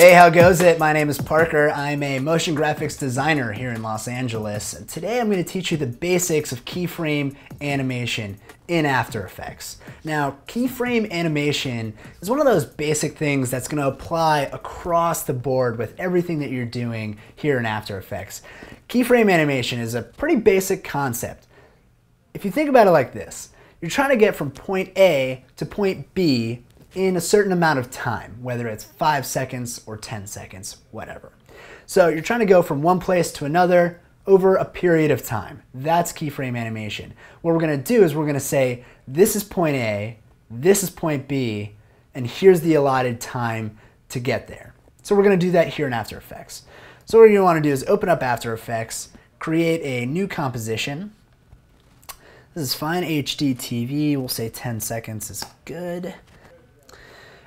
Hey, how goes it? My name is Parker. I'm a motion graphics designer here in Los Angeles. And today I'm going to teach you the basics of keyframe animation in After Effects. Now, keyframe animation is one of those basic things that's going to apply across the board with everything that you're doing here in After Effects. Keyframe animation is a pretty basic concept. If you think about it like this, you're trying to get from point A to point B in a certain amount of time, whether it's five seconds or 10 seconds, whatever. So you're trying to go from one place to another over a period of time. That's keyframe animation. What we're gonna do is we're gonna say, this is point A, this is point B, and here's the allotted time to get there. So we're gonna do that here in After Effects. So what gonna wanna do is open up After Effects, create a new composition. This is fine HD TV, we'll say 10 seconds is good.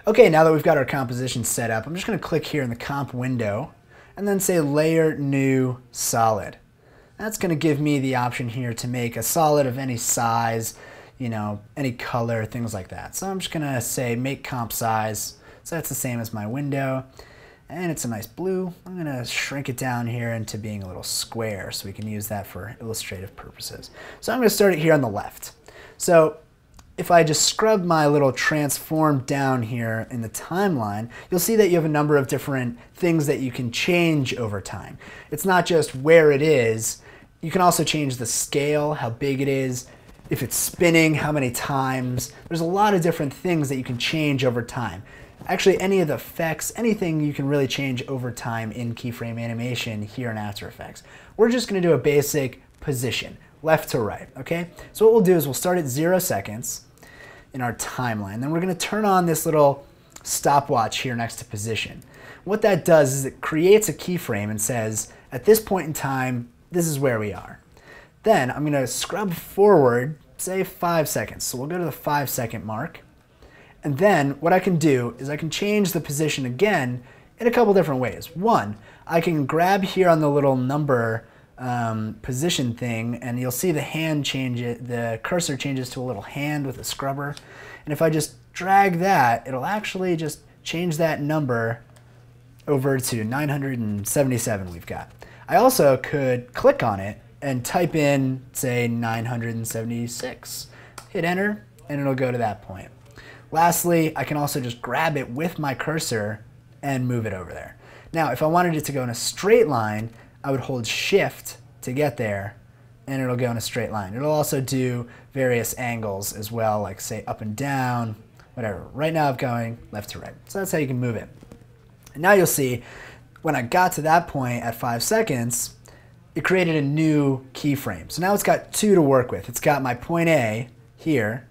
Okay, now that we've got our composition set up, I'm just gonna click here in the comp window and then say layer new solid. That's gonna give me the option here to make a solid of any size, you know, any color, things like that. So I'm just gonna say make comp size. So that's the same as my window. And it's a nice blue. I'm gonna shrink it down here into being a little square so we can use that for illustrative purposes. So I'm gonna start it here on the left. So if I just scrub my little transform down here in the timeline, you'll see that you have a number of different things that you can change over time. It's not just where it is, you can also change the scale, how big it is, if it's spinning, how many times. There's a lot of different things that you can change over time. Actually, any of the effects, anything you can really change over time in keyframe animation here in After Effects. We're just gonna do a basic position left to right, okay? So what we'll do is we'll start at zero seconds in our timeline. Then we're gonna turn on this little stopwatch here next to position. What that does is it creates a keyframe and says, at this point in time, this is where we are. Then I'm gonna scrub forward, say five seconds. So we'll go to the five second mark. And then what I can do is I can change the position again in a couple different ways. One, I can grab here on the little number um, position thing and you'll see the hand change it, the cursor changes to a little hand with a scrubber. And if I just drag that, it'll actually just change that number over to 977 we've got. I also could click on it and type in, say, 976. Hit enter, and it'll go to that point. Lastly, I can also just grab it with my cursor and move it over there. Now, if I wanted it to go in a straight line, I would hold shift to get there and it'll go in a straight line. It'll also do various angles as well, like say up and down, whatever. Right now I'm going left to right. So that's how you can move it. And now you'll see when I got to that point at five seconds, it created a new keyframe. So now it's got two to work with. It's got my point A here,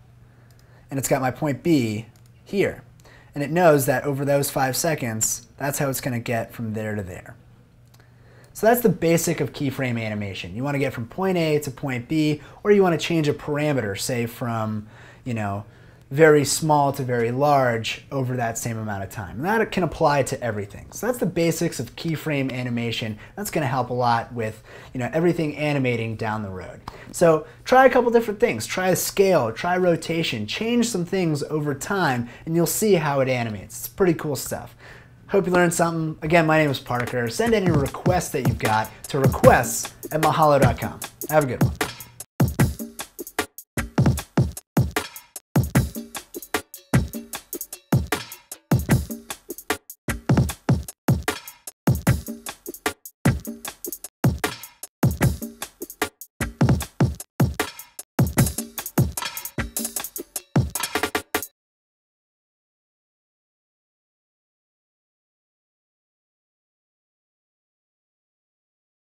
and it's got my point B here. And it knows that over those five seconds, that's how it's gonna get from there to there. So that's the basic of keyframe animation. You want to get from point A to point B, or you want to change a parameter, say from, you know, very small to very large over that same amount of time. And that can apply to everything. So that's the basics of keyframe animation. That's going to help a lot with you know everything animating down the road. So try a couple different things. Try a scale, try rotation, change some things over time, and you'll see how it animates. It's pretty cool stuff. Hope you learned something. Again, my name is Parker. Send any requests that you've got to requests at mahalo.com. Have a good one.